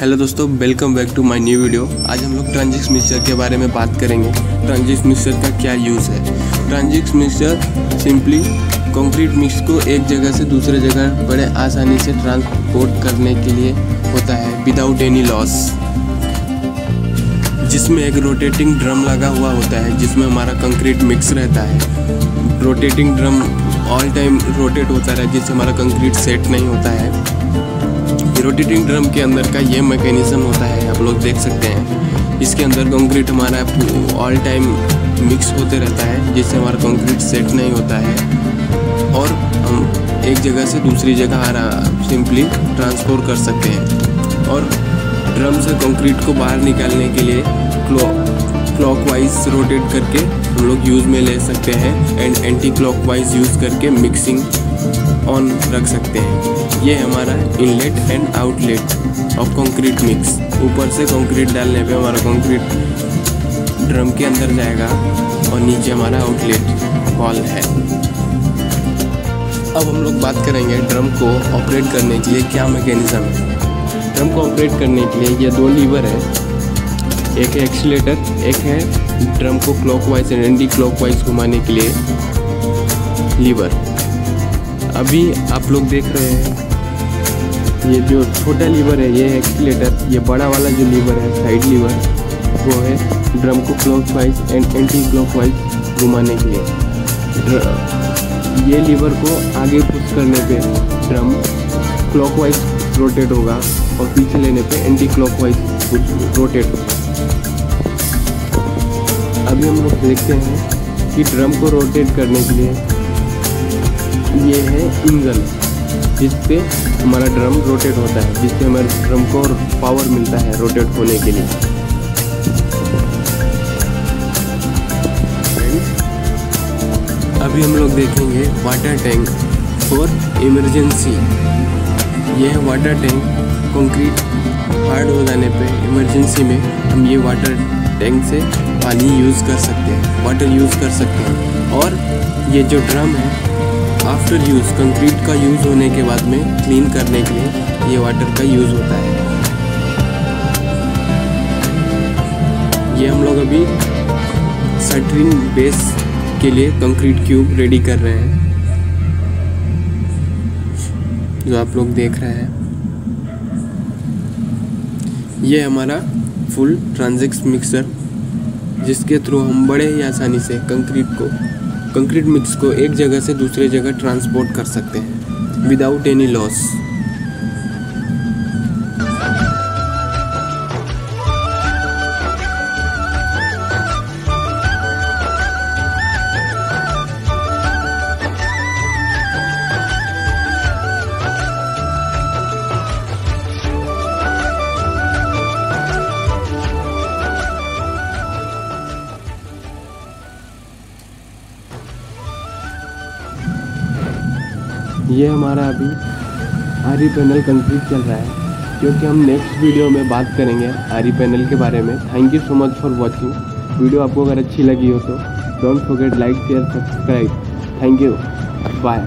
Hello दोस्तों welcome back to my new video आज हम लोग ट्रांजिक्स मिक्सचर के बारे में बात करेंगे। ट्रांजिक्स मिक्सचर का क्या यूज़ है? Transit mixture simply concrete mix को एक जगह से दूसरे जगह बड़े आसानी से ट्रांसपोर्ट करने के लिए होता है विदाउट एनी लॉस जिसमें एक रोटेटिंग ड्रम लगा हुआ होता है, जिसमें हमारा कंक्रीट मिक्स रहता है। Rotating drum all time rotate होता है जिससे हमारा कंक्रीट सेट नहीं होता है। रोटेटिंग ड्रम के अंदर का ये मैकेनिज़्म होता है, आप लोग देख सकते हैं। इसके अंदर कंक्रीट हमारा ऑल टाइम मिक्स होते रहता है, जिससे हमारा कंक्रीट सेट नहीं होता है। और हम एक जगह से दूसरी जगह रहा सिंपली ट्रांसफ़र कर सकते हैं। और ड्रम से कंक्रीट को बाहर निकालने के लिए क्लॉक क्लॉकवाइज रोटेट करके हम लोग यूज़ में ले सकते हैं एंड एंटी क्लॉकवाइज यूज़ करके मिक्सिंग ऑन रख सकते हैं। ये हमारा inlet and outlet of concrete mix ऊपर से कंक्रीट डालने पे हमारा कंक्रीट ड्रम के अंदर जाएगा और नीचे हमारा आउटलेट वॉल है। अब हम लोग बात करेंगे ड्रम को ऑपरेट करने के लिए क्या मैकेनिज़्म है। ड्रम को ऑपरेट करने के लिए ये दो लीवर है। एक है एक्सीटर एक है ड्रम को क्लॉकवाइज एंड एंटी क्लॉकवाइज घुमाने के लिए लीवर अभी आप लोग देख रहे हैं, ये जो छोटा लीवर है, ये एक्सीटर ये बड़ा वाला जो लीवर है, साइड लीवर, वो है ड्रम को clockwise and anti clock wise घुमाने के लिए। ये लीवर को आगे पुश करने पे ड्रम क्लॉक वाइज रोटेट होगा और पीछे लेने पे एंटी क्लॉक वाइज रोटेट होगा। अभी हम लोग देखते हैं कि ड्रम को रोटेट करने के लिए ये है इंजन जिससे हमारा ड्रम रोटेट होता है जिससे हमारे ड्रम को पावर मिलता है रोटेट होने के लिए। अभी हम लोग देखेंगे वाटर टैंक फॉर इमरजेंसी ये है वाटर टैंक कंक्रीट हार्ड हो जाने पे इमरजेंसी में हम ये वाटर टैंक से पानी यूज़ कर सकते हैं वाटर यूज़ कर सकते हैं। और ये जो ड्रम है आफ्टर यूज़ कंक्रीट का यूज़ होने के बाद में क्लीन करने के लिए ये वाटर का यूज़ होता है। ये हम लोग अभी सटरिंग बेस के लिए कंक्रीट क्यूब रेडी कर रहे हैं। जो आप लोग देख रहे हैं। ये हमारा फुल ट्रांजिक्स मिक्सर जिसके थ्रू हम बड़े ही आसानी से कंक्रीट को कंक्रीट मिक्स को एक जगह से दूसरे जगह ट्रांसपोर्ट कर सकते हैं विदाउट एनी लॉस ये हमारा अभी आरी पैनल कंप्लीट चल रहा है क्योंकि हम नेक्स्ट वीडियो में बात करेंगे आरी पैनल के बारे में। Thank you so much for watching video आपको अगर अच्छी लगी हो तो don't forget like share subscribe thank you bye